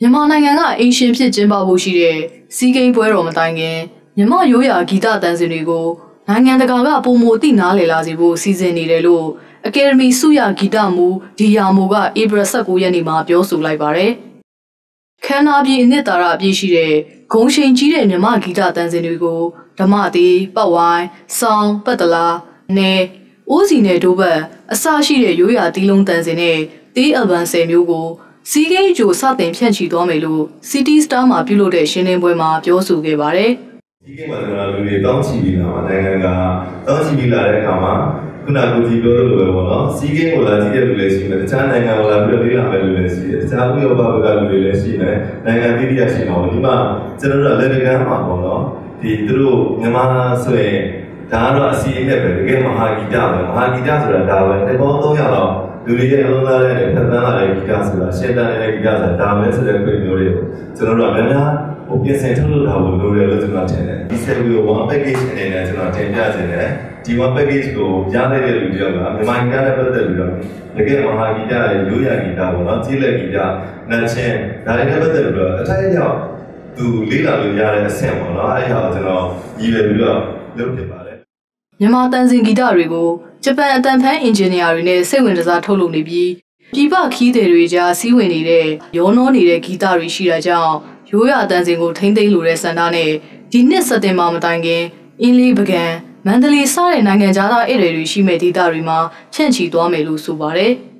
မြန်မာနိုင်ငံကအိမ်ရှင်ဖြစ်ကျင်းပဖို့ရှိတဲ့စီးကိန်းပွဲတော်မတိုင်ခင်မြန်မာရိုးရာဂီတတန်စင်တွေကိုနိုင်ငံတကာကပုံမသိနားလည်လာစေဖို့စီစဉ်နေတယ်လို့အကယ်ဒမီစုရဂီတမူဒီယာမိုကဧပြီ19ရက်နေ့မှာပြောဆိုလိုက်ပါတယ်။ခန္ဓာပြည်အနှစ်သာရအပြည့်ရှိတဲ့ဂုံရှိန်ကြီးတဲ့မြမဂီတတန်စင်တွေကိုဓမ္မသည်ပတ်ဝိုင်းဆောင်းပတ်တလားနဲအိုးစီနဲ့ဒိုးဘတ်အစရှိတဲ့ရိုးရာတီးလုံးတန်စင်နဲ့တီးအယ်ဘန်10မျိုးကို စီးကိန်းဂျိုစတင်ဖြန့်ချီသွားမယ်လို့ City Star မှာပြုလုပ်တဲ့ရှင်းလင်းပွဲမှာပြောဆိုခဲ့ပါတယ်။ဒီကိန်းမှာကျွန်တော်လူတွေတောင်းချီပြီးလာမှာနိုင်ငံကတောင်းချီပြီးလာတဲ့အခါမှာခုနကကိုကြီးပြောလို့ပဲပေါ့နော်စီးကိန်းကိုလာကြည့်တဲ့လူလည်းရှိမယ်တခြားနိုင်ငံကိုလာပြီးတော့လေ့လာမယ့်လူလည်းရှိတယ်တခြားဥရောပဘက်ကလူတွေလည်းရှိမယ်နိုင်ငံတိတိကျရှိမှာပေါ့ဒီမှာကျွန်တော်တို့လက်တကမ်းမှာပေါ့နော်ဒီသူတို့မြန်မာဆိုရင် ဒါကတော့အစီအစဉ်ပဲတကယ်မဟာဂီတပဲမဟာဂီတဆိုတာဒါပဲတပေါင်း300လောက်လူတွေရဲ့အလုံးသားတဲ့ဖက်သန်းလာတဲ့ဂီတဆိုတာရှင်းတန်းတဲ့ဂီတဆိုတာဒါပဲဆိုတဲ့ပြည်မျိုးတွေကျွန်တော်တို့ကများများဟိုပြင်ဆင်ထုတ်လုပ်တာကိုလိုတယ်လို့ကျွန်တော်ထင်တယ်ဒီ survey ကို one package အနေနဲ့ကျွန်တော်တင်ပြခြင်းတယ်ဒီ one package ကိုရတဲ့လူတယောက်ကမြန်မာဂီတနဲ့ပတ်သက်ပြီးတော့တကယ်မဟာဂီတရဲ့ရိုးရာဂီတပေါ့နော်ကြီးလက်ဂီတနတ်ချင်းဒါတွေနဲ့ပတ်သက်ပြီးတော့အထိုက်အလျောက်သူလေးလာလို့ရတဲ့အဆင့်ပေါ့နော်အဲ့ဒါကိုကျွန်တော်ညီပဲပြီးတော့လုပ်ဖြစ်ပါတယ် မြန်မာတန်စင်ဂီတတွေကိုဂျပန်အတန်ဖန်အင်ဂျင်နီယာတွေနဲ့စိတ်ဝင်စားထုတ်လုပ်နေပြီးပြည်ပခီးသည်တွေကြားစီးဝင်နေတဲ့ရောနှောနေတဲ့ဂီတတွေရှိတာကြောင့်ရိုးရာအတန်စင်ကိုထိမ့်သိမ်းလိုတဲ့စန္ဒနဲ့ဒီနှစ်စက်တင်ဘာမတိုင်ခင်အင်းလေးပကံမန္တလေးစတဲ့နိုင်ငံခြားသားဧည့်သည်တွေရှိမဲ့ဒေသတွေမှာဖြန့်ချီသွားမယ်လို့ဆိုပါတယ်။